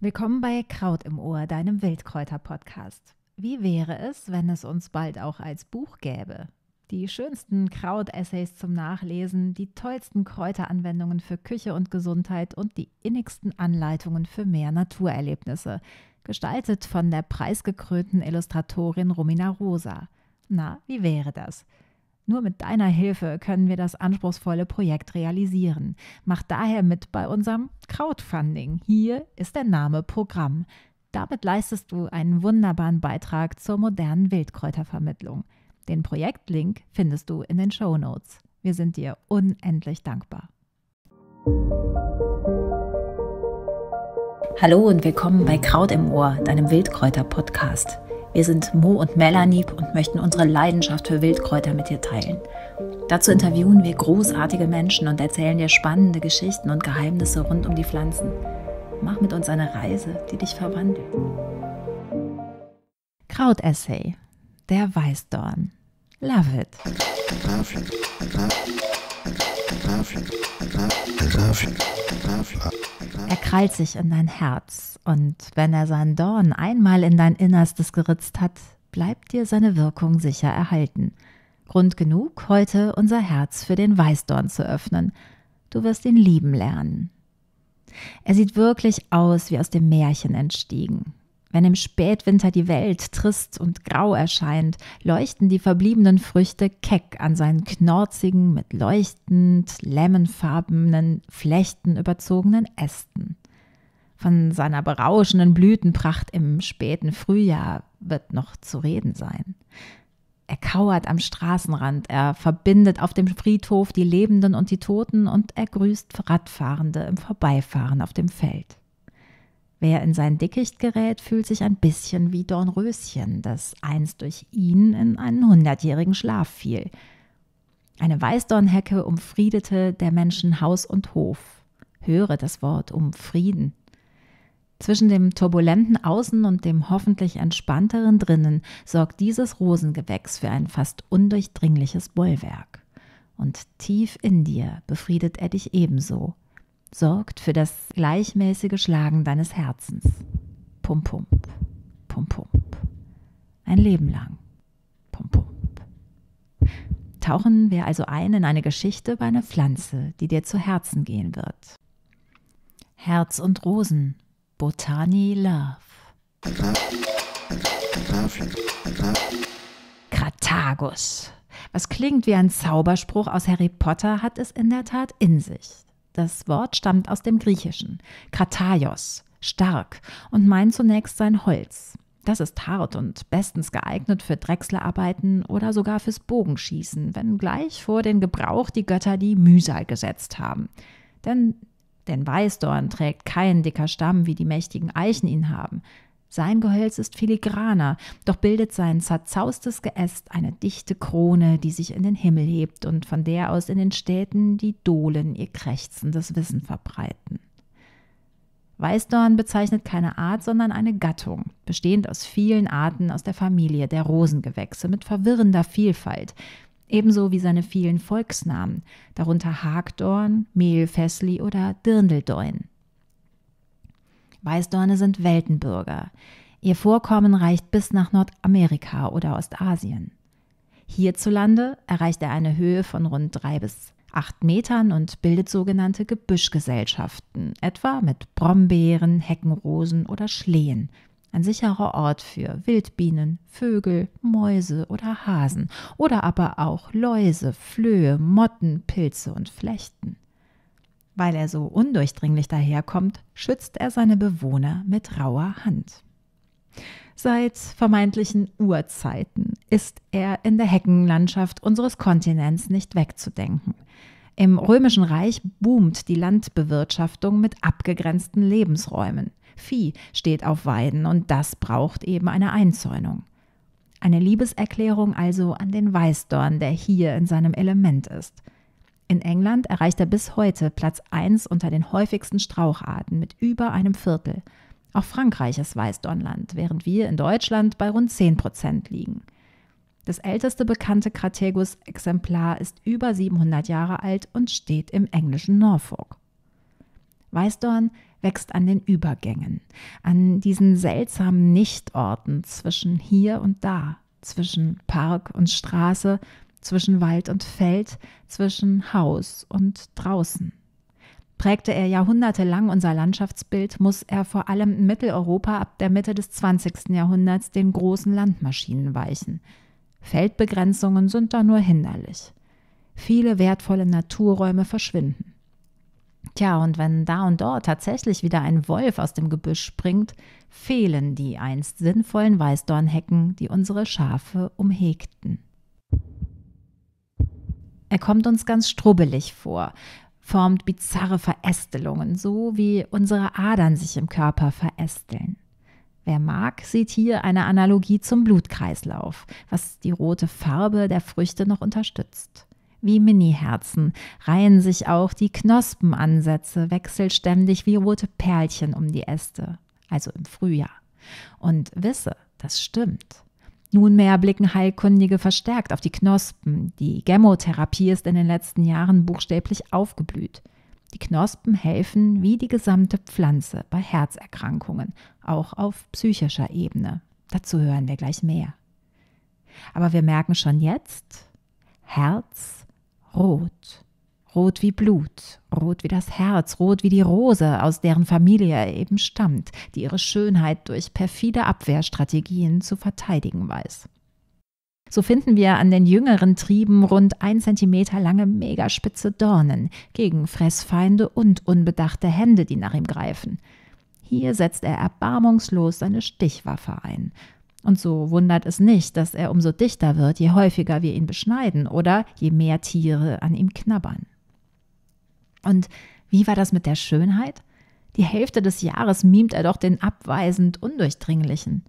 Willkommen bei Kraut im Ohr, deinem Wildkräuter-Podcast. Wie wäre es, wenn es uns bald auch als Buch gäbe? Die schönsten Kraut-Essays zum Nachlesen, die tollsten Kräuteranwendungen für Küche und Gesundheit und die innigsten Anleitungen für mehr Naturerlebnisse, gestaltet von der preisgekrönten Illustratorin Romina Rosa. Na, wie wäre das? Nur mit deiner Hilfe können wir das anspruchsvolle Projekt realisieren. Mach daher mit bei unserem Crowdfunding. Hier ist der Name Programm. Damit leistest du einen wunderbaren Beitrag zur modernen Wildkräutervermittlung. Den Projektlink findest du in den Show Notes. Wir sind dir unendlich dankbar. Hallo und willkommen bei Kraut im Ohr, deinem Wildkräuter-Podcast. Wir sind Mo und Melanie und möchten unsere Leidenschaft für Wildkräuter mit dir teilen. Dazu interviewen wir großartige Menschen und erzählen dir spannende Geschichten und Geheimnisse rund um die Pflanzen. Mach mit uns eine Reise, die dich verwandelt. Krautessay. Der Weißdorn. Love it. Er krallt sich in dein Herz und wenn er seinen Dorn einmal in dein Innerstes geritzt hat, bleibt dir seine Wirkung sicher erhalten. Grund genug, heute unser Herz für den Weißdorn zu öffnen. Du wirst ihn lieben lernen. Er sieht wirklich aus wie aus dem Märchen entstiegen. Wenn im Spätwinter die Welt trist und grau erscheint, leuchten die verbliebenen Früchte keck an seinen knorzigen, mit leuchtend lemonfarbenen Flechten überzogenen Ästen. Von seiner berauschenden Blütenpracht im späten Frühjahr wird noch zu reden sein. Er kauert am Straßenrand, er verbindet auf dem Friedhof die Lebenden und die Toten und er grüßt Radfahrende im Vorbeifahren auf dem Feld. Wer in sein Dickicht gerät, fühlt sich ein bisschen wie Dornröschen, das einst durch ihn in einen hundertjährigen Schlaf fiel. Eine Weißdornhecke umfriedete der Menschen Haus und Hof. Höre das Wort um Frieden. Zwischen dem turbulenten Außen und dem hoffentlich entspannteren Drinnen sorgt dieses Rosengewächs für ein fast undurchdringliches Bollwerk. Und tief in dir befriedet er dich ebenso sorgt für das gleichmäßige Schlagen deines Herzens. Pum, pump, pum, pump. Ein Leben lang. Pum, pump. Tauchen wir also ein in eine Geschichte bei einer Pflanze, die dir zu Herzen gehen wird. Herz und Rosen, Botani Love. Kratagus. Was klingt wie ein Zauberspruch aus Harry Potter, hat es in der Tat in sich. Das Wort stammt aus dem Griechischen. Krataios, stark, und meint zunächst sein Holz. Das ist hart und bestens geeignet für Drechslerarbeiten oder sogar fürs Bogenschießen, wenn gleich vor den Gebrauch die Götter die Mühsal gesetzt haben. Denn den Weißdorn trägt kein dicker Stamm, wie die mächtigen Eichen ihn haben. Sein Gehölz ist filigraner, doch bildet sein zerzaustes Geäst eine dichte Krone, die sich in den Himmel hebt und von der aus in den Städten die Dohlen ihr krächzendes Wissen verbreiten. Weißdorn bezeichnet keine Art, sondern eine Gattung, bestehend aus vielen Arten aus der Familie der Rosengewächse mit verwirrender Vielfalt, ebenso wie seine vielen Volksnamen, darunter Hagdorn, Mehlfässli oder Dirndeldeun. Weißdorne sind Weltenbürger. Ihr Vorkommen reicht bis nach Nordamerika oder Ostasien. Hierzulande erreicht er eine Höhe von rund drei bis acht Metern und bildet sogenannte Gebüschgesellschaften, etwa mit Brombeeren, Heckenrosen oder Schlehen. Ein sicherer Ort für Wildbienen, Vögel, Mäuse oder Hasen oder aber auch Läuse, Flöhe, Motten, Pilze und Flechten. Weil er so undurchdringlich daherkommt, schützt er seine Bewohner mit rauer Hand. Seit vermeintlichen Urzeiten ist er in der Heckenlandschaft unseres Kontinents nicht wegzudenken. Im Römischen Reich boomt die Landbewirtschaftung mit abgegrenzten Lebensräumen. Vieh steht auf Weiden und das braucht eben eine Einzäunung. Eine Liebeserklärung also an den Weißdorn, der hier in seinem Element ist – in England erreicht er bis heute Platz 1 unter den häufigsten Straucharten mit über einem Viertel. Auch Frankreich ist Weißdornland, während wir in Deutschland bei rund 10 Prozent liegen. Das älteste bekannte Crategus-Exemplar ist über 700 Jahre alt und steht im englischen Norfolk. Weißdorn wächst an den Übergängen, an diesen seltsamen Nichtorten zwischen hier und da, zwischen Park und Straße, zwischen Wald und Feld, zwischen Haus und draußen. Prägte er jahrhundertelang unser Landschaftsbild, muss er vor allem in Mitteleuropa ab der Mitte des 20. Jahrhunderts den großen Landmaschinen weichen. Feldbegrenzungen sind da nur hinderlich. Viele wertvolle Naturräume verschwinden. Tja, und wenn da und dort tatsächlich wieder ein Wolf aus dem Gebüsch springt, fehlen die einst sinnvollen Weißdornhecken, die unsere Schafe umhegten. Er kommt uns ganz strubbelig vor, formt bizarre Verästelungen, so wie unsere Adern sich im Körper verästeln. Wer mag, sieht hier eine Analogie zum Blutkreislauf, was die rote Farbe der Früchte noch unterstützt. Wie Mini-Herzen reihen sich auch die Knospenansätze wechselständig wie rote Perlchen um die Äste, also im Frühjahr. Und wisse, das stimmt. Nunmehr blicken Heilkundige verstärkt auf die Knospen. Die Gemotherapie ist in den letzten Jahren buchstäblich aufgeblüht. Die Knospen helfen wie die gesamte Pflanze bei Herzerkrankungen, auch auf psychischer Ebene. Dazu hören wir gleich mehr. Aber wir merken schon jetzt, Herz rot. Rot wie Blut, rot wie das Herz, rot wie die Rose, aus deren Familie er eben stammt, die ihre Schönheit durch perfide Abwehrstrategien zu verteidigen weiß. So finden wir an den jüngeren Trieben rund ein Zentimeter lange megaspitze Dornen gegen Fressfeinde und unbedachte Hände, die nach ihm greifen. Hier setzt er erbarmungslos seine Stichwaffe ein und so wundert es nicht, dass er umso dichter wird, je häufiger wir ihn beschneiden oder je mehr Tiere an ihm knabbern. Und wie war das mit der Schönheit? Die Hälfte des Jahres mimt er doch den abweisend Undurchdringlichen.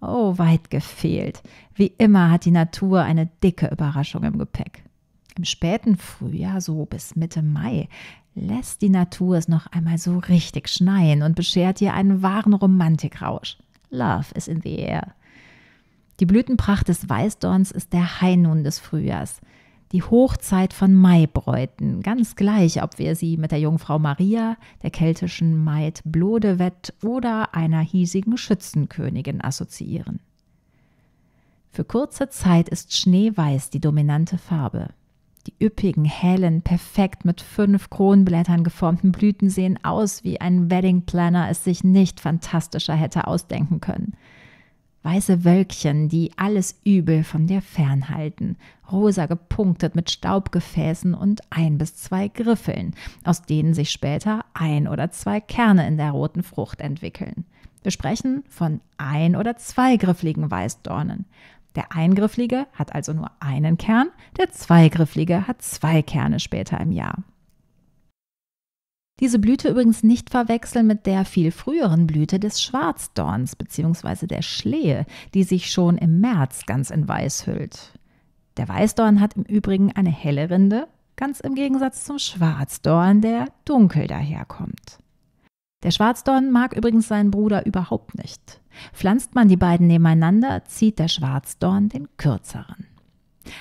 Oh, weit gefehlt. Wie immer hat die Natur eine dicke Überraschung im Gepäck. Im späten Frühjahr, so bis Mitte Mai, lässt die Natur es noch einmal so richtig schneien und beschert ihr einen wahren Romantikrausch. Love is in the air. Die Blütenpracht des Weißdorns ist der Hainun des Frühjahrs, die Hochzeit von Maibräuten, ganz gleich, ob wir sie mit der Jungfrau Maria, der keltischen Maid Blodewett oder einer hiesigen Schützenkönigin assoziieren. Für kurze Zeit ist Schneeweiß die dominante Farbe. Die üppigen, hellen, perfekt mit fünf Kronblättern geformten Blüten sehen aus, wie ein Wedding Planner es sich nicht fantastischer hätte ausdenken können weiße Wölkchen, die alles Übel von dir fernhalten, rosa gepunktet mit Staubgefäßen und ein bis zwei Griffeln, aus denen sich später ein oder zwei Kerne in der roten Frucht entwickeln. Wir sprechen von ein- oder zweigriffligen Weißdornen. Der eingrifflige hat also nur einen Kern, der zweigrifflige hat zwei Kerne später im Jahr. Diese Blüte übrigens nicht verwechseln mit der viel früheren Blüte des Schwarzdorns bzw. der Schlehe, die sich schon im März ganz in Weiß hüllt. Der Weißdorn hat im Übrigen eine helle Rinde, ganz im Gegensatz zum Schwarzdorn, der dunkel daherkommt. Der Schwarzdorn mag übrigens seinen Bruder überhaupt nicht. Pflanzt man die beiden nebeneinander, zieht der Schwarzdorn den kürzeren.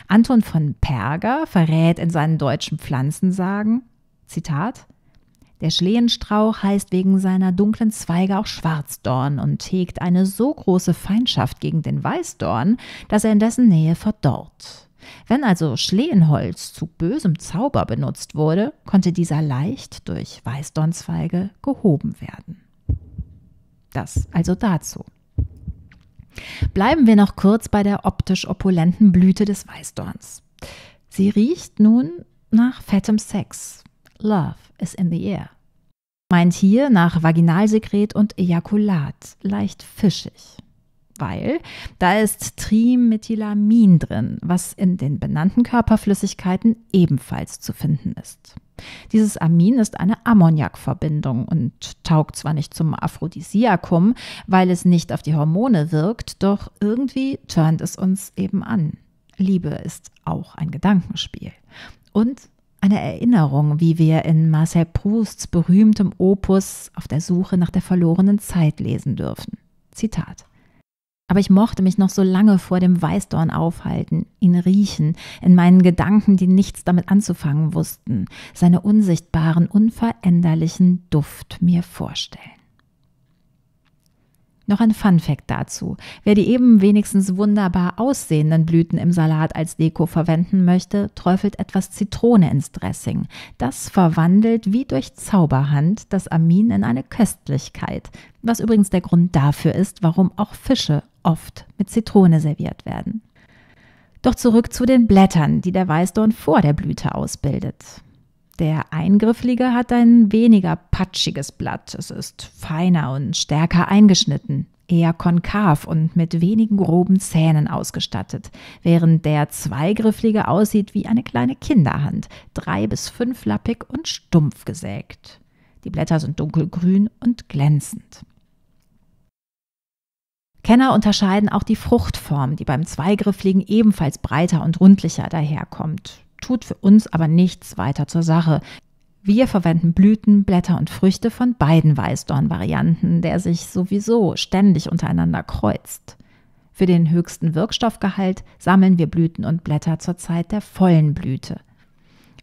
Anton von Perger verrät in seinen deutschen Pflanzensagen, Zitat, der Schlehenstrauch heißt wegen seiner dunklen Zweige auch Schwarzdorn und hegt eine so große Feindschaft gegen den Weißdorn, dass er in dessen Nähe verdorrt. Wenn also Schlehenholz zu bösem Zauber benutzt wurde, konnte dieser leicht durch Weißdornzweige gehoben werden. Das also dazu. Bleiben wir noch kurz bei der optisch opulenten Blüte des Weißdorns. Sie riecht nun nach fettem Sex, Love is in the air. Meint hier nach Vaginalsekret und Ejakulat, leicht fischig. Weil da ist Trimethylamin drin, was in den benannten Körperflüssigkeiten ebenfalls zu finden ist. Dieses Amin ist eine Ammoniakverbindung und taugt zwar nicht zum Aphrodisiakum, weil es nicht auf die Hormone wirkt, doch irgendwie turnt es uns eben an. Liebe ist auch ein Gedankenspiel. Und eine Erinnerung, wie wir in Marcel Prousts berühmtem Opus auf der Suche nach der verlorenen Zeit lesen dürfen. Zitat. Aber ich mochte mich noch so lange vor dem Weißdorn aufhalten, ihn riechen, in meinen Gedanken, die nichts damit anzufangen wussten, seine unsichtbaren, unveränderlichen Duft mir vorstellen. Noch ein Funfact dazu. Wer die eben wenigstens wunderbar aussehenden Blüten im Salat als Deko verwenden möchte, träufelt etwas Zitrone ins Dressing. Das verwandelt wie durch Zauberhand das Amin in eine Köstlichkeit, was übrigens der Grund dafür ist, warum auch Fische oft mit Zitrone serviert werden. Doch zurück zu den Blättern, die der Weißdorn vor der Blüte ausbildet. Der Eingrifflige hat ein weniger patschiges Blatt. Es ist feiner und stärker eingeschnitten, eher konkav und mit wenigen groben Zähnen ausgestattet, während der Zweigrifflige aussieht wie eine kleine Kinderhand, drei- bis fünflappig und stumpf gesägt. Die Blätter sind dunkelgrün und glänzend. Kenner unterscheiden auch die Fruchtform, die beim Zweigriffligen ebenfalls breiter und rundlicher daherkommt tut für uns aber nichts weiter zur Sache. Wir verwenden Blüten, Blätter und Früchte von beiden Weißdorn-Varianten, der sich sowieso ständig untereinander kreuzt. Für den höchsten Wirkstoffgehalt sammeln wir Blüten und Blätter zur Zeit der vollen Blüte.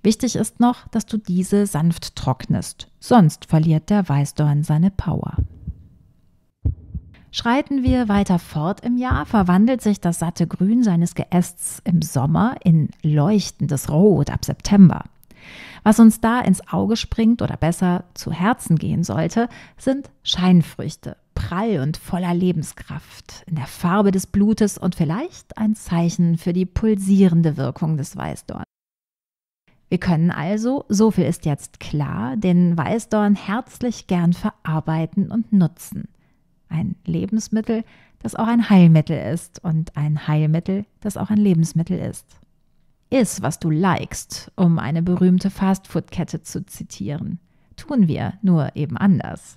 Wichtig ist noch, dass du diese sanft trocknest, sonst verliert der Weißdorn seine Power. Schreiten wir weiter fort im Jahr, verwandelt sich das satte Grün seines Geästs im Sommer in leuchtendes Rot ab September. Was uns da ins Auge springt oder besser zu Herzen gehen sollte, sind Scheinfrüchte, prall und voller Lebenskraft, in der Farbe des Blutes und vielleicht ein Zeichen für die pulsierende Wirkung des Weißdorn. Wir können also, so viel ist jetzt klar, den Weißdorn herzlich gern verarbeiten und nutzen ein Lebensmittel, das auch ein Heilmittel ist und ein Heilmittel, das auch ein Lebensmittel ist. Iss, was du likest, um eine berühmte Fastfood-Kette zu zitieren. Tun wir, nur eben anders.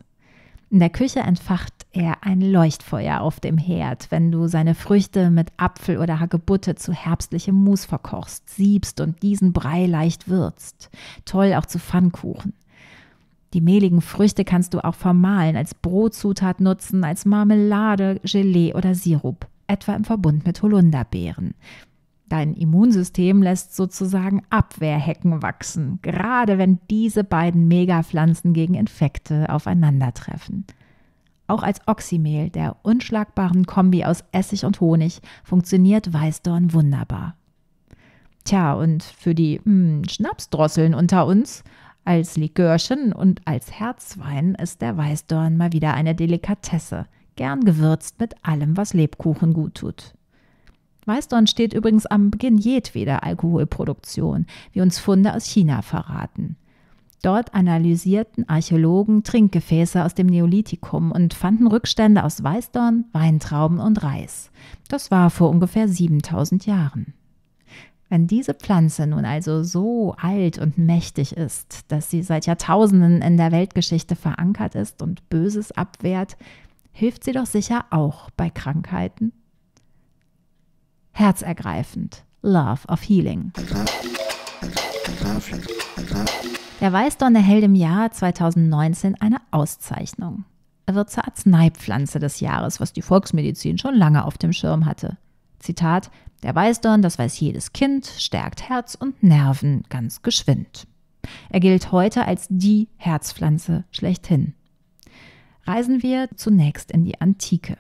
In der Küche entfacht er ein Leuchtfeuer auf dem Herd, wenn du seine Früchte mit Apfel oder Hagebutte zu herbstlichem Mus verkochst, siebst und diesen Brei leicht würzt. Toll auch zu Pfannkuchen. Die mehligen Früchte kannst du auch vermahlen, als Brotzutat nutzen, als Marmelade, Gelee oder Sirup, etwa im Verbund mit Holunderbeeren. Dein Immunsystem lässt sozusagen Abwehrhecken wachsen, gerade wenn diese beiden Megapflanzen gegen Infekte aufeinandertreffen. Auch als Oxymehl, der unschlagbaren Kombi aus Essig und Honig, funktioniert Weißdorn wunderbar. Tja, und für die mh, hm, Schnapsdrosseln unter uns, als Likörchen und als Herzwein ist der Weißdorn mal wieder eine Delikatesse, gern gewürzt mit allem, was Lebkuchen gut tut. Weißdorn steht übrigens am Beginn jedweder Alkoholproduktion, wie uns Funde aus China verraten. Dort analysierten Archäologen Trinkgefäße aus dem Neolithikum und fanden Rückstände aus Weißdorn, Weintrauben und Reis. Das war vor ungefähr 7000 Jahren. Wenn diese Pflanze nun also so alt und mächtig ist, dass sie seit Jahrtausenden in der Weltgeschichte verankert ist und Böses abwehrt, hilft sie doch sicher auch bei Krankheiten. Herzergreifend. Love of Healing. Der Weißdorn erhält im Jahr 2019 eine Auszeichnung. Er wird zur Arzneipflanze des Jahres, was die Volksmedizin schon lange auf dem Schirm hatte. Zitat, der Weißdorn, das weiß jedes Kind, stärkt Herz und Nerven ganz geschwind. Er gilt heute als die Herzpflanze schlechthin. Reisen wir zunächst in die Antike.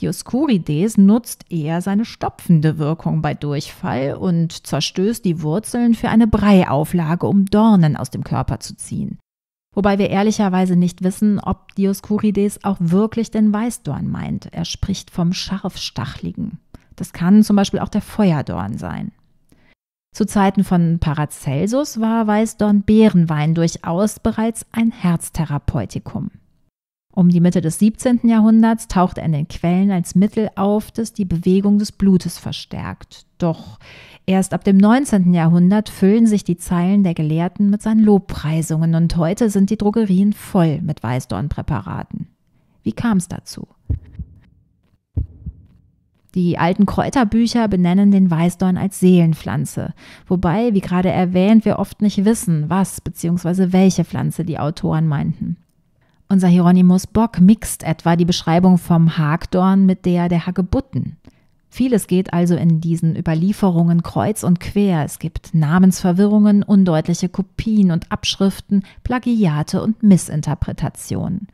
Dioskurides nutzt eher seine stopfende Wirkung bei Durchfall und zerstößt die Wurzeln für eine Breiauflage, um Dornen aus dem Körper zu ziehen. Wobei wir ehrlicherweise nicht wissen, ob Dioskurides auch wirklich den Weißdorn meint. Er spricht vom scharfstachligen. Das kann zum Beispiel auch der Feuerdorn sein. Zu Zeiten von Paracelsus war Weißdorn-Beerenwein durchaus bereits ein Herztherapeutikum. Um die Mitte des 17. Jahrhunderts taucht er in den Quellen als Mittel auf, das die Bewegung des Blutes verstärkt. Doch erst ab dem 19. Jahrhundert füllen sich die Zeilen der Gelehrten mit seinen Lobpreisungen und heute sind die Drogerien voll mit Weißdornpräparaten. Wie kam es dazu? Die alten Kräuterbücher benennen den Weißdorn als Seelenpflanze, wobei, wie gerade erwähnt, wir oft nicht wissen, was bzw. welche Pflanze die Autoren meinten. Unser Hieronymus Bock mixt etwa die Beschreibung vom Hagdorn mit der der Hagebutten. Vieles geht also in diesen Überlieferungen kreuz und quer. Es gibt Namensverwirrungen, undeutliche Kopien und Abschriften, Plagiate und Missinterpretationen.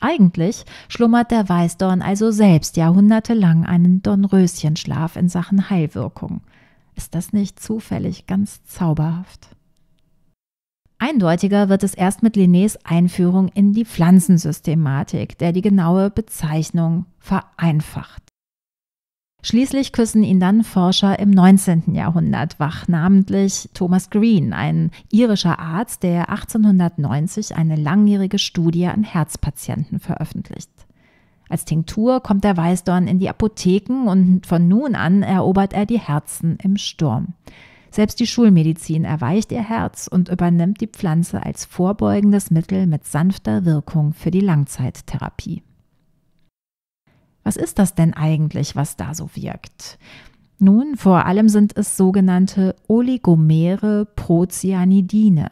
Eigentlich schlummert der Weißdorn also selbst jahrhundertelang einen Dornröschenschlaf in Sachen Heilwirkung. Ist das nicht zufällig ganz zauberhaft? Eindeutiger wird es erst mit Linnés Einführung in die Pflanzensystematik, der die genaue Bezeichnung vereinfacht. Schließlich küssen ihn dann Forscher im 19. Jahrhundert wach, namentlich Thomas Green, ein irischer Arzt, der 1890 eine langjährige Studie an Herzpatienten veröffentlicht. Als Tinktur kommt der Weißdorn in die Apotheken und von nun an erobert er die Herzen im Sturm. Selbst die Schulmedizin erweicht ihr Herz und übernimmt die Pflanze als vorbeugendes Mittel mit sanfter Wirkung für die Langzeittherapie. Was ist das denn eigentlich, was da so wirkt? Nun, vor allem sind es sogenannte Oligomere Procyanidine.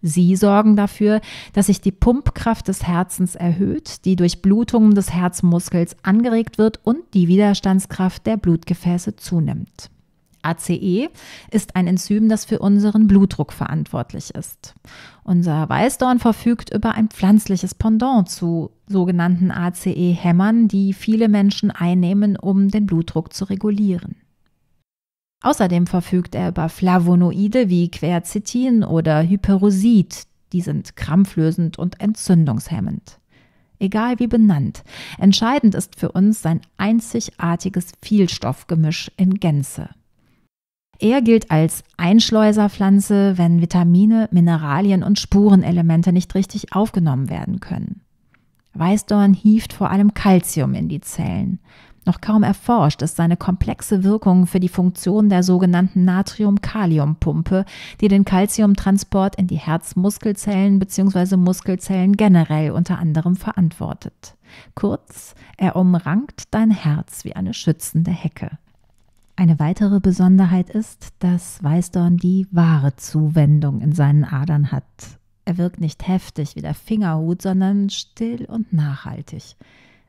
Sie sorgen dafür, dass sich die Pumpkraft des Herzens erhöht, die Durchblutung des Herzmuskels angeregt wird und die Widerstandskraft der Blutgefäße zunimmt. ACE ist ein Enzym, das für unseren Blutdruck verantwortlich ist. Unser Weißdorn verfügt über ein pflanzliches Pendant zu sogenannten ACE-Hämmern, die viele Menschen einnehmen, um den Blutdruck zu regulieren. Außerdem verfügt er über Flavonoide wie Quercetin oder Hyperosid, die sind krampflösend und entzündungshemmend. Egal wie benannt, entscheidend ist für uns sein einzigartiges Vielstoffgemisch in Gänze. Er gilt als Einschleuserpflanze, wenn Vitamine, Mineralien und Spurenelemente nicht richtig aufgenommen werden können. Weißdorn hieft vor allem Calcium in die Zellen. Noch kaum erforscht ist seine komplexe Wirkung für die Funktion der sogenannten Natrium-Kalium-Pumpe, die den Calciumtransport in die Herzmuskelzellen bzw. Muskelzellen generell unter anderem verantwortet. Kurz, er umrankt dein Herz wie eine schützende Hecke. Eine weitere Besonderheit ist, dass Weißdorn die wahre Zuwendung in seinen Adern hat. Er wirkt nicht heftig wie der Fingerhut, sondern still und nachhaltig.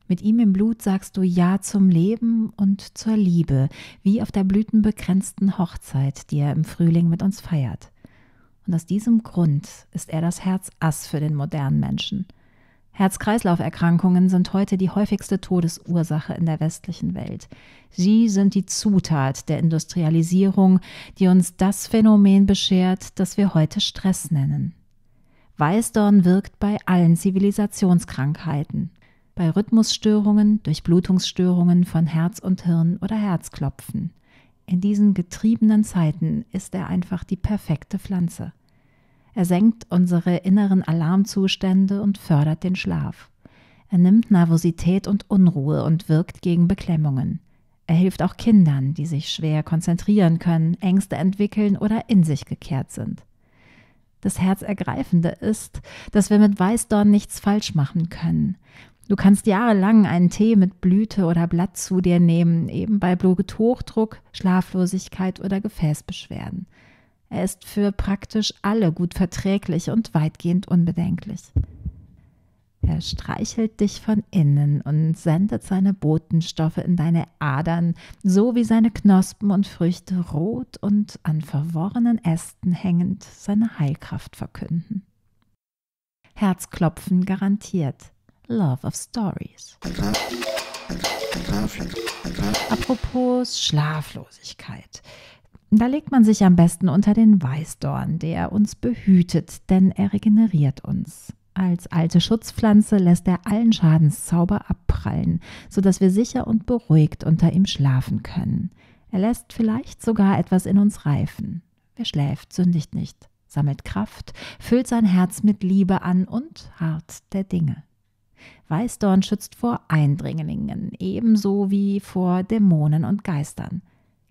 Mit ihm im Blut sagst du Ja zum Leben und zur Liebe, wie auf der blütenbegrenzten Hochzeit, die er im Frühling mit uns feiert. Und aus diesem Grund ist er das Herz Ass für den modernen Menschen. Herz-Kreislauf-Erkrankungen sind heute die häufigste Todesursache in der westlichen Welt. Sie sind die Zutat der Industrialisierung, die uns das Phänomen beschert, das wir heute Stress nennen. Weißdorn wirkt bei allen Zivilisationskrankheiten, bei Rhythmusstörungen, Durchblutungsstörungen von Herz und Hirn oder Herzklopfen. In diesen getriebenen Zeiten ist er einfach die perfekte Pflanze. Er senkt unsere inneren Alarmzustände und fördert den Schlaf. Er nimmt Nervosität und Unruhe und wirkt gegen Beklemmungen. Er hilft auch Kindern, die sich schwer konzentrieren können, Ängste entwickeln oder in sich gekehrt sind. Das Herzergreifende ist, dass wir mit Weißdorn nichts falsch machen können. Du kannst jahrelang einen Tee mit Blüte oder Blatt zu dir nehmen, eben bei Bluthochdruck, Schlaflosigkeit oder Gefäßbeschwerden. Er ist für praktisch alle gut verträglich und weitgehend unbedenklich. Er streichelt dich von innen und sendet seine Botenstoffe in deine Adern, so wie seine Knospen und Früchte rot und an verworrenen Ästen hängend seine Heilkraft verkünden. Herzklopfen garantiert. Love of Stories. Apropos Schlaflosigkeit. Da legt man sich am besten unter den Weißdorn, der uns behütet, denn er regeneriert uns. Als alte Schutzpflanze lässt er allen Schadenszauber abprallen, sodass wir sicher und beruhigt unter ihm schlafen können. Er lässt vielleicht sogar etwas in uns reifen. Wer schläft, sündigt nicht, sammelt Kraft, füllt sein Herz mit Liebe an und hart der Dinge. Weißdorn schützt vor Eindringlingen, ebenso wie vor Dämonen und Geistern.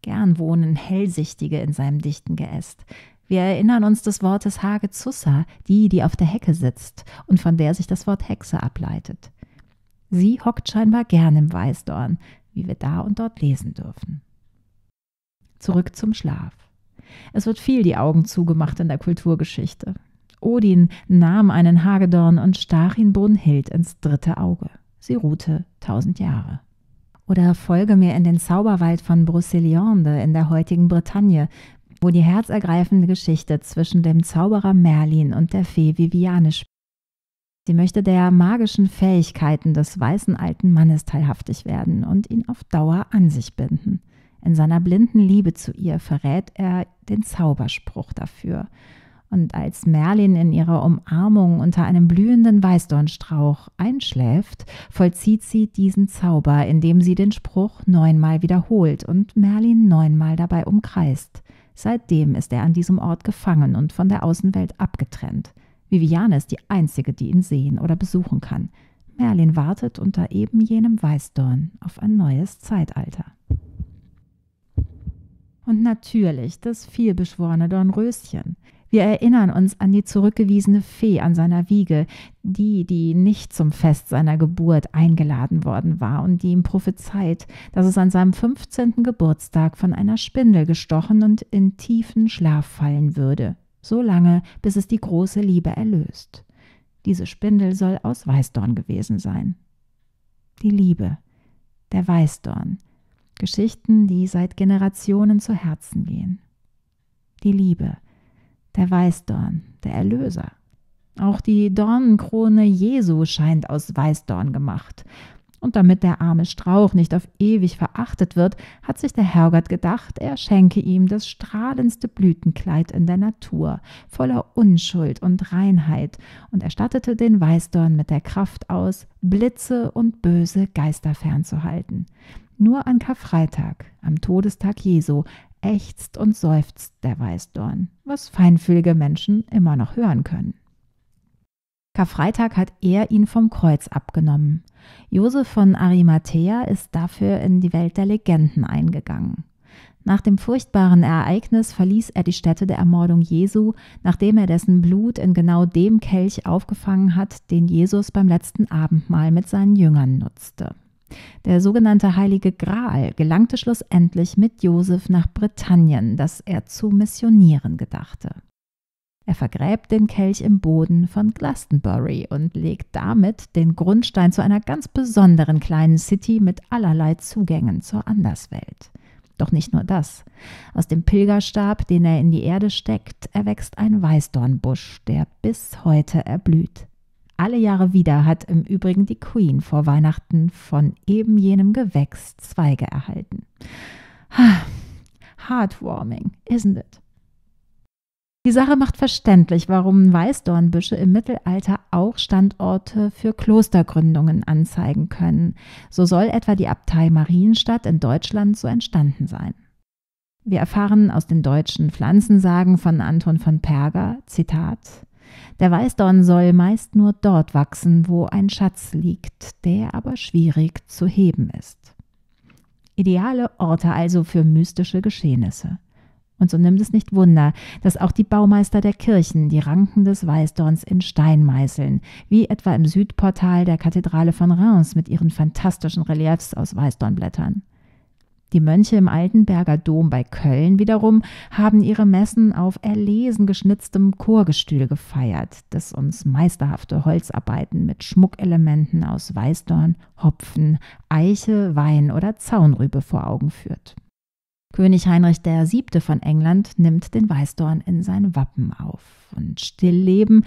Gern wohnen Hellsichtige in seinem dichten Geäst. Wir erinnern uns des Wortes Hagezussa, die, die auf der Hecke sitzt und von der sich das Wort Hexe ableitet. Sie hockt scheinbar gern im Weißdorn, wie wir da und dort lesen dürfen. Zurück zum Schlaf. Es wird viel die Augen zugemacht in der Kulturgeschichte. Odin nahm einen Hagedorn und stach ihn Brunhild ins dritte Auge. Sie ruhte tausend Jahre. Oder folge mir in den Zauberwald von Brocéliande in der heutigen Bretagne, wo die herzergreifende Geschichte zwischen dem Zauberer Merlin und der Fee Viviane spielt. Sie möchte der magischen Fähigkeiten des weißen alten Mannes teilhaftig werden und ihn auf Dauer an sich binden. In seiner blinden Liebe zu ihr verrät er den Zauberspruch dafür. Und als Merlin in ihrer Umarmung unter einem blühenden Weißdornstrauch einschläft, vollzieht sie diesen Zauber, indem sie den Spruch neunmal wiederholt und Merlin neunmal dabei umkreist. Seitdem ist er an diesem Ort gefangen und von der Außenwelt abgetrennt. Viviane ist die einzige, die ihn sehen oder besuchen kann. Merlin wartet unter eben jenem Weißdorn auf ein neues Zeitalter. Und natürlich das vielbeschworene Dornröschen. Wir erinnern uns an die zurückgewiesene Fee an seiner Wiege, die, die nicht zum Fest seiner Geburt eingeladen worden war und die ihm prophezeit, dass es an seinem 15. Geburtstag von einer Spindel gestochen und in tiefen Schlaf fallen würde, so lange, bis es die große Liebe erlöst. Diese Spindel soll aus Weißdorn gewesen sein. Die Liebe, der Weißdorn, Geschichten, die seit Generationen zu Herzen gehen. Die Liebe, der Weißdorn, der Erlöser. Auch die Dornenkrone Jesu scheint aus Weißdorn gemacht. Und damit der arme Strauch nicht auf ewig verachtet wird, hat sich der Herrgott gedacht, er schenke ihm das strahlendste Blütenkleid in der Natur, voller Unschuld und Reinheit, und erstattete den Weißdorn mit der Kraft aus, Blitze und böse Geister fernzuhalten. Nur an Karfreitag, am Todestag Jesu, ächzt und seufzt der Weißdorn, was feinfühlige Menschen immer noch hören können. Karfreitag hat er ihn vom Kreuz abgenommen. Josef von Arimathea ist dafür in die Welt der Legenden eingegangen. Nach dem furchtbaren Ereignis verließ er die Stätte der Ermordung Jesu, nachdem er dessen Blut in genau dem Kelch aufgefangen hat, den Jesus beim letzten Abendmahl mit seinen Jüngern nutzte. Der sogenannte Heilige Gral gelangte schlussendlich mit Josef nach Britannien, das er zu missionieren gedachte. Er vergräbt den Kelch im Boden von Glastonbury und legt damit den Grundstein zu einer ganz besonderen kleinen City mit allerlei Zugängen zur Anderswelt. Doch nicht nur das. Aus dem Pilgerstab, den er in die Erde steckt, erwächst ein Weißdornbusch, der bis heute erblüht. Alle Jahre wieder hat im Übrigen die Queen vor Weihnachten von eben jenem Gewächs Zweige erhalten. Heartwarming, isn't it? Die Sache macht verständlich, warum Weißdornbüsche im Mittelalter auch Standorte für Klostergründungen anzeigen können. So soll etwa die Abtei Marienstadt in Deutschland so entstanden sein. Wir erfahren aus den deutschen Pflanzensagen von Anton von Perger, Zitat, der Weißdorn soll meist nur dort wachsen, wo ein Schatz liegt, der aber schwierig zu heben ist. Ideale Orte also für mystische Geschehnisse. Und so nimmt es nicht Wunder, dass auch die Baumeister der Kirchen die Ranken des Weißdorns in Stein meißeln, wie etwa im Südportal der Kathedrale von Reims mit ihren fantastischen Reliefs aus Weißdornblättern. Die Mönche im Altenberger Dom bei Köln wiederum haben ihre Messen auf erlesen geschnitztem Chorgestühl gefeiert, das uns meisterhafte Holzarbeiten mit Schmuckelementen aus Weißdorn, Hopfen, Eiche, Wein oder Zaunrübe vor Augen führt. König Heinrich VII. von England nimmt den Weißdorn in sein Wappen auf. Und Stillleben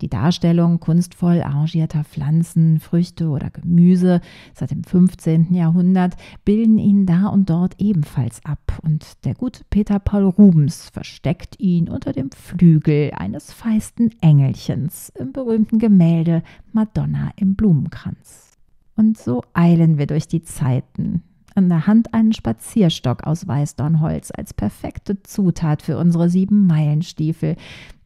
die Darstellung kunstvoll arrangierter Pflanzen, Früchte oder Gemüse seit dem 15. Jahrhundert bilden ihn da und dort ebenfalls ab und der gute Peter Paul Rubens versteckt ihn unter dem Flügel eines feisten Engelchens im berühmten Gemälde Madonna im Blumenkranz. Und so eilen wir durch die Zeiten, in der Hand einen Spazierstock aus Weißdornholz als perfekte Zutat für unsere sieben Meilenstiefel,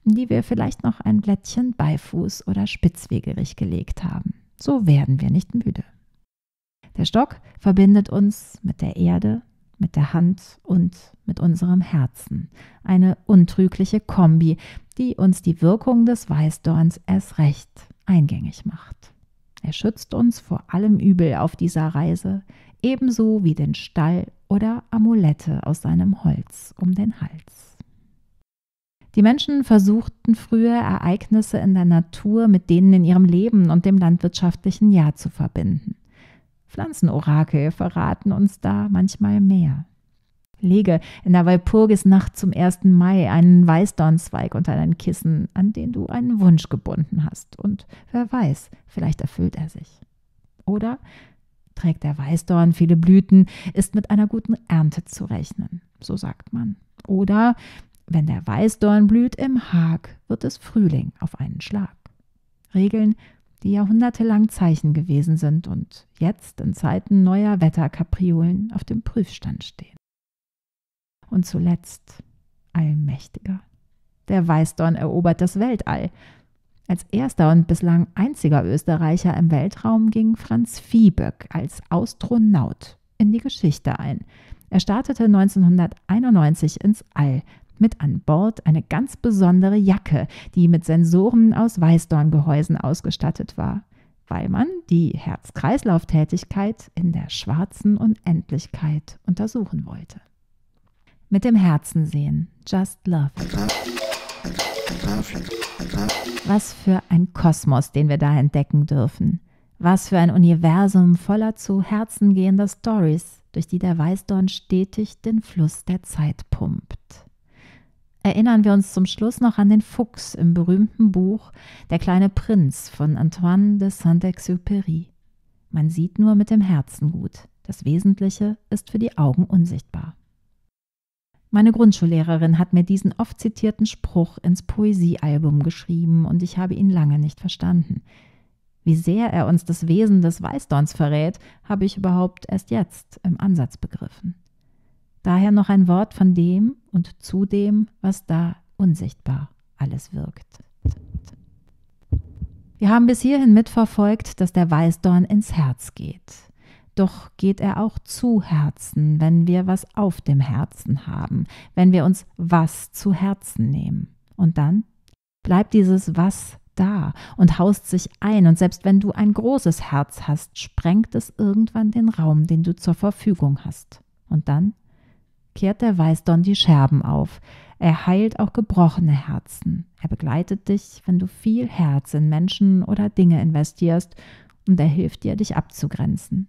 die wir vielleicht noch ein Blättchen Beifuß oder spitzwegerig gelegt haben. So werden wir nicht müde. Der Stock verbindet uns mit der Erde, mit der Hand und mit unserem Herzen. Eine untrügliche Kombi, die uns die Wirkung des Weißdorns erst recht eingängig macht. Er schützt uns vor allem Übel auf dieser Reise, ebenso wie den Stall oder Amulette aus seinem Holz um den Hals. Die Menschen versuchten früher Ereignisse in der Natur mit denen in ihrem Leben und dem landwirtschaftlichen Jahr zu verbinden. Pflanzenorakel verraten uns da manchmal mehr. Lege in der Walpurgisnacht zum 1. Mai einen Weißdornzweig unter dein Kissen, an den du einen Wunsch gebunden hast. Und wer weiß, vielleicht erfüllt er sich. Oder trägt der Weißdorn viele Blüten, ist mit einer guten Ernte zu rechnen, so sagt man. Oder wenn der Weißdorn blüht im Hag, wird es Frühling auf einen Schlag. Regeln, die jahrhundertelang Zeichen gewesen sind und jetzt in Zeiten neuer Wetterkapriolen auf dem Prüfstand stehen. Und zuletzt Allmächtiger. Der Weißdorn erobert das Weltall. Als erster und bislang einziger Österreicher im Weltraum ging Franz Viehböck als Astronaut in die Geschichte ein. Er startete 1991 ins All mit an Bord eine ganz besondere Jacke, die mit Sensoren aus Weißdorngehäusen ausgestattet war, weil man die Herz-Kreislauf-Tätigkeit in der schwarzen Unendlichkeit untersuchen wollte. Mit dem Herzen sehen, just love. Was für ein Kosmos, den wir da entdecken dürfen. Was für ein Universum voller zu Herzen gehender Stories, durch die der Weißdorn stetig den Fluss der Zeit pumpt erinnern wir uns zum Schluss noch an den Fuchs im berühmten Buch Der kleine Prinz von Antoine de Saint-Exupéry. Man sieht nur mit dem Herzen gut. Das Wesentliche ist für die Augen unsichtbar. Meine Grundschullehrerin hat mir diesen oft zitierten Spruch ins Poesiealbum geschrieben und ich habe ihn lange nicht verstanden. Wie sehr er uns das Wesen des Weißdorns verrät, habe ich überhaupt erst jetzt im Ansatz begriffen. Daher noch ein Wort von dem und zu dem, was da unsichtbar alles wirkt. Wir haben bis hierhin mitverfolgt, dass der Weißdorn ins Herz geht. Doch geht er auch zu Herzen, wenn wir was auf dem Herzen haben, wenn wir uns was zu Herzen nehmen. Und dann bleibt dieses was da und haust sich ein, und selbst wenn du ein großes Herz hast, sprengt es irgendwann den Raum, den du zur Verfügung hast. Und dann kehrt der Weißdorn die Scherben auf. Er heilt auch gebrochene Herzen. Er begleitet dich, wenn du viel Herz in Menschen oder Dinge investierst, und er hilft dir, dich abzugrenzen.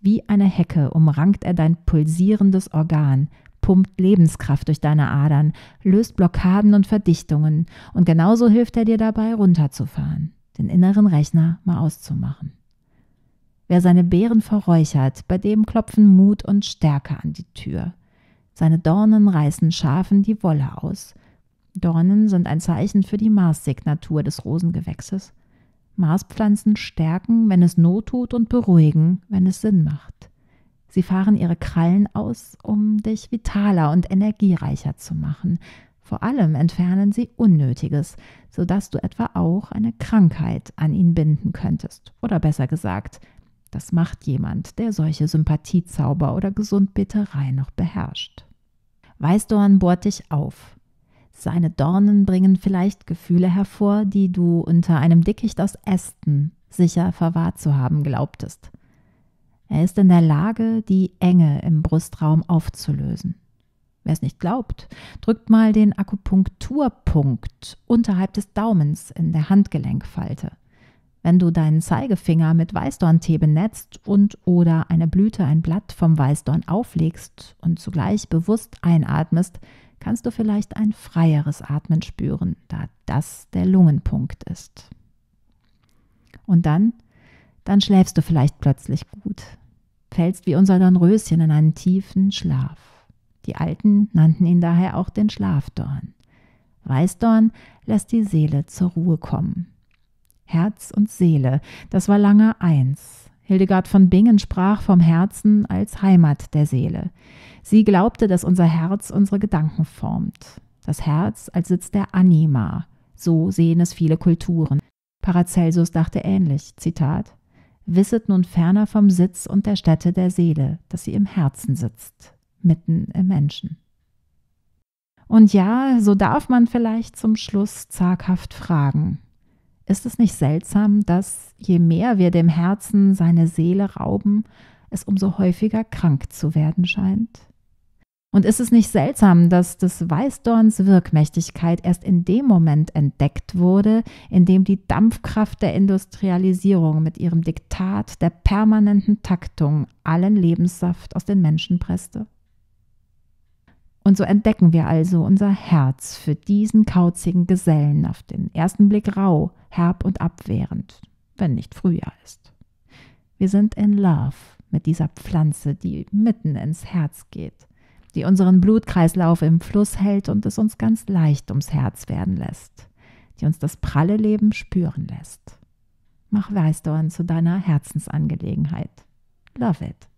Wie eine Hecke umrankt er dein pulsierendes Organ, pumpt Lebenskraft durch deine Adern, löst Blockaden und Verdichtungen, und genauso hilft er dir dabei, runterzufahren, den inneren Rechner mal auszumachen. Wer seine Beeren verräuchert, bei dem klopfen Mut und Stärke an die Tür. Seine Dornen reißen Schafen die Wolle aus. Dornen sind ein Zeichen für die Mars-Signatur des Rosengewächses. Marspflanzen stärken, wenn es Not tut, und beruhigen, wenn es Sinn macht. Sie fahren ihre Krallen aus, um dich vitaler und energiereicher zu machen. Vor allem entfernen sie Unnötiges, sodass du etwa auch eine Krankheit an ihn binden könntest. Oder besser gesagt, das macht jemand, der solche Sympathiezauber oder Gesundbeterei noch beherrscht. Weißdorn bohrt dich auf. Seine Dornen bringen vielleicht Gefühle hervor, die du unter einem Dickicht aus Ästen sicher verwahrt zu haben glaubtest. Er ist in der Lage, die Enge im Brustraum aufzulösen. Wer es nicht glaubt, drückt mal den Akupunkturpunkt unterhalb des Daumens in der Handgelenkfalte. Wenn du deinen Zeigefinger mit Weißdorntee benetzt und oder eine Blüte, ein Blatt vom Weißdorn auflegst und zugleich bewusst einatmest, kannst du vielleicht ein freieres Atmen spüren, da das der Lungenpunkt ist. Und dann, dann schläfst du vielleicht plötzlich gut, fällst wie unser Dornröschen in einen tiefen Schlaf. Die Alten nannten ihn daher auch den Schlafdorn. Weißdorn lässt die Seele zur Ruhe kommen. Herz und Seele, das war lange eins. Hildegard von Bingen sprach vom Herzen als Heimat der Seele. Sie glaubte, dass unser Herz unsere Gedanken formt. Das Herz als Sitz der Anima. So sehen es viele Kulturen. Paracelsus dachte ähnlich. Zitat: Wisset nun ferner vom Sitz und der Stätte der Seele, dass sie im Herzen sitzt, mitten im Menschen. Und ja, so darf man vielleicht zum Schluss zaghaft fragen: ist es nicht seltsam, dass je mehr wir dem Herzen seine Seele rauben, es umso häufiger krank zu werden scheint? Und ist es nicht seltsam, dass des Weißdorns Wirkmächtigkeit erst in dem Moment entdeckt wurde, in dem die Dampfkraft der Industrialisierung mit ihrem Diktat der permanenten Taktung allen Lebenssaft aus den Menschen presste? Und so entdecken wir also unser Herz für diesen kauzigen Gesellen auf den ersten Blick rau, herb und abwehrend, wenn nicht Frühjahr ist. Wir sind in Love mit dieser Pflanze, die mitten ins Herz geht die unseren Blutkreislauf im Fluss hält und es uns ganz leicht ums Herz werden lässt, die uns das pralle Leben spüren lässt. Mach Weißdorn zu deiner Herzensangelegenheit. Love it.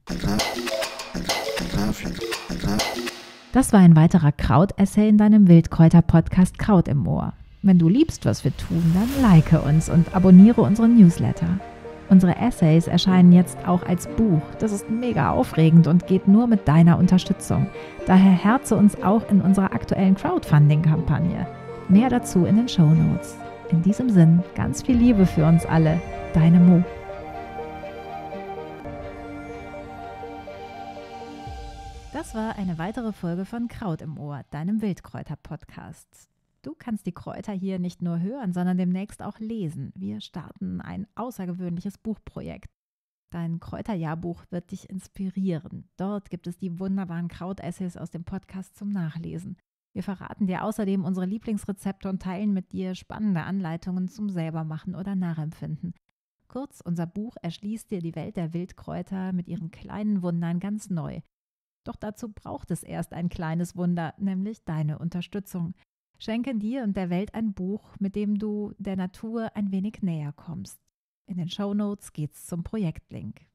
Das war ein weiterer Kraut-Essay in deinem Wildkräuter-Podcast Kraut im Ohr. Wenn du liebst, was wir tun, dann like uns und abonniere unseren Newsletter. Unsere Essays erscheinen jetzt auch als Buch. Das ist mega aufregend und geht nur mit deiner Unterstützung. Daher herze uns auch in unserer aktuellen Crowdfunding-Kampagne. Mehr dazu in den Show Notes. In diesem Sinn, ganz viel Liebe für uns alle. Deine Mo. Das war eine weitere Folge von Kraut im Ohr, deinem Wildkräuter-Podcast. Du kannst die Kräuter hier nicht nur hören, sondern demnächst auch lesen. Wir starten ein außergewöhnliches Buchprojekt. Dein Kräuterjahrbuch wird dich inspirieren. Dort gibt es die wunderbaren Krautessays aus dem Podcast zum Nachlesen. Wir verraten dir außerdem unsere Lieblingsrezepte und teilen mit dir spannende Anleitungen zum Selbermachen oder Nachempfinden. Kurz, unser Buch erschließt dir die Welt der Wildkräuter mit ihren kleinen Wundern ganz neu. Doch dazu braucht es erst ein kleines Wunder, nämlich deine Unterstützung. Schenke dir und der Welt ein Buch, mit dem du der Natur ein wenig näher kommst. In den Show Notes geht's zum Projektlink.